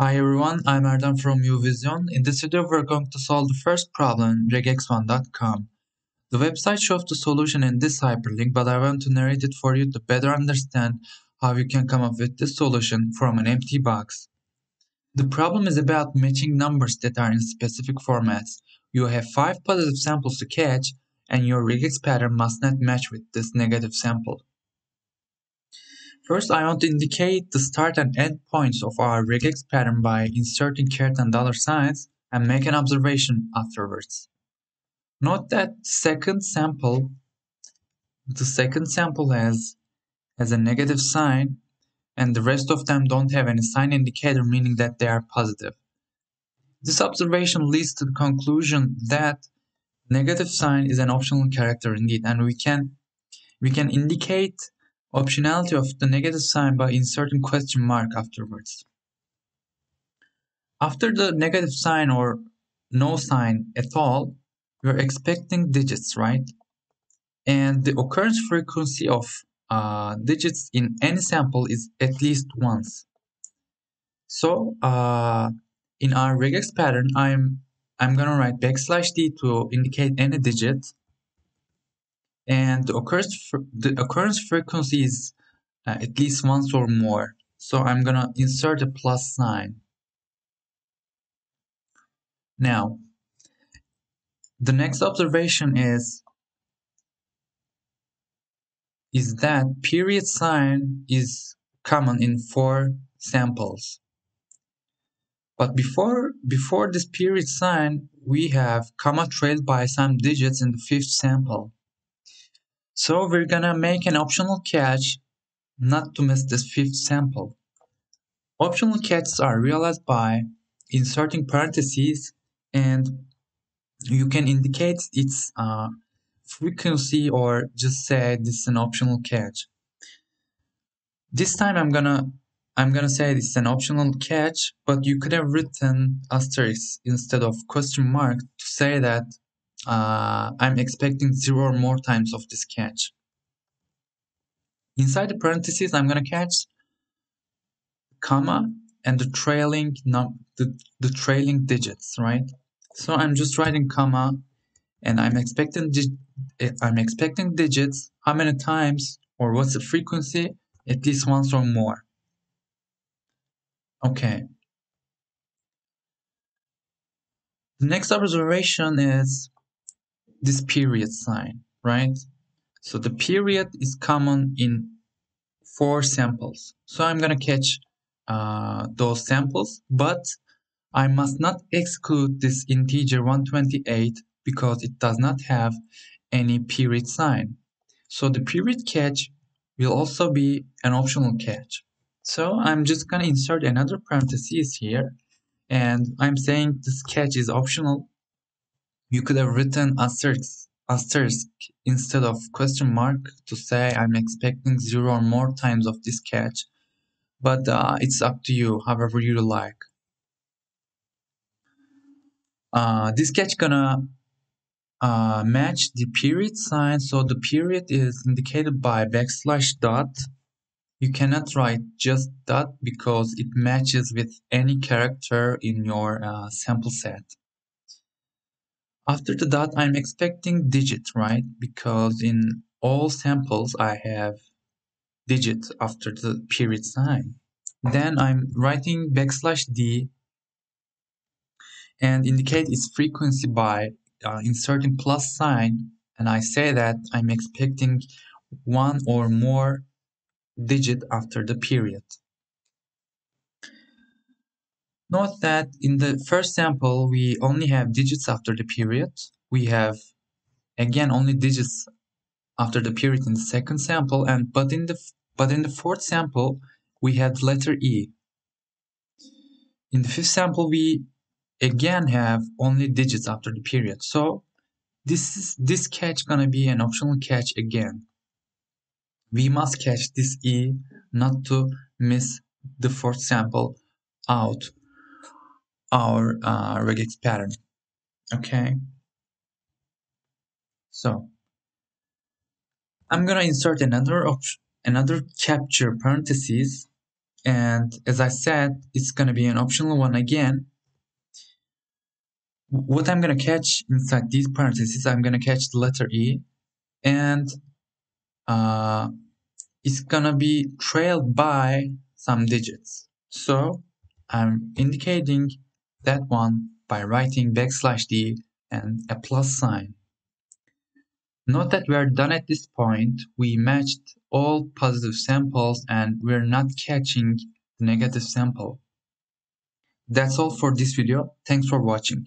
Hi everyone, I'm Erdem from YouVizyon. In this video, we're going to solve the first problem in regexone.com. The website shows the solution in this hyperlink, but I want to narrate it for you to better understand how you can come up with this solution from an empty box. The problem is about matching numbers that are in specific formats. You have 5 positive samples to catch, and your regex pattern must not match with this negative sample. First, I want to indicate the start and end points of our regex pattern by inserting caret and dollar signs and make an observation afterwards. Note that second sample, the second sample has, has a negative sign and the rest of them don't have any sign indicator meaning that they are positive. This observation leads to the conclusion that negative sign is an optional character indeed and we can we can indicate optionality of the negative sign by inserting question mark afterwards. After the negative sign or no sign at all, we're expecting digits, right? And the occurrence frequency of uh, digits in any sample is at least once. So uh, in our regex pattern, I'm I'm gonna write backslash d to indicate any digit and the occurrence, the occurrence frequency is uh, at least once or more. So I'm gonna insert a plus sign. Now, the next observation is is that period sign is common in four samples. But before before this period sign, we have comma trailed by some digits in the fifth sample. So we're gonna make an optional catch not to miss this fifth sample. Optional catches are realized by inserting parentheses and you can indicate its uh, frequency or just say this is an optional catch. This time I'm gonna I'm gonna say this is an optional catch, but you could have written asterisk instead of question mark to say that uh, I'm expecting zero or more times of this catch. Inside the parentheses, I'm gonna catch comma and the trailing num the, the trailing digits, right? So I'm just writing comma and I'm expecting I'm expecting digits how many times or what's the frequency at least once or more. Okay. The next observation is this period sign, right? So the period is common in four samples. So I'm gonna catch uh, those samples, but I must not exclude this integer 128 because it does not have any period sign. So the period catch will also be an optional catch. So I'm just gonna insert another parenthesis here and I'm saying this catch is optional you could have written asterisk, asterisk instead of question mark to say I'm expecting zero or more times of this catch, but uh, it's up to you, however you like. Uh, this catch gonna uh, match the period sign, so the period is indicated by backslash dot. You cannot write just dot because it matches with any character in your uh, sample set. After the dot, I'm expecting digit, right? Because in all samples, I have digit after the period sign. Then I'm writing backslash d and indicate its frequency by uh, inserting plus sign and I say that I'm expecting one or more digit after the period. Note that in the first sample, we only have digits after the period. We have, again, only digits after the period in the second sample, and but in the but in the fourth sample, we had letter E. In the fifth sample, we again have only digits after the period. So this is this catch gonna be an optional catch again. We must catch this E not to miss the fourth sample out our uh, regex pattern. Okay. So I'm gonna insert another option, another capture parentheses and as I said, it's to be an optional one again. What I'm to catch inside these parentheses, I'm to catch the letter E, and uh, it's to be trailed by some digits. So I'm indicating that one by writing backslash d and a plus sign. Note that we are done at this point. We matched all positive samples and we're not catching the negative sample. That's all for this video. Thanks for watching.